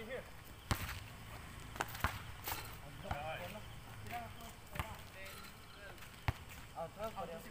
be here. Nice.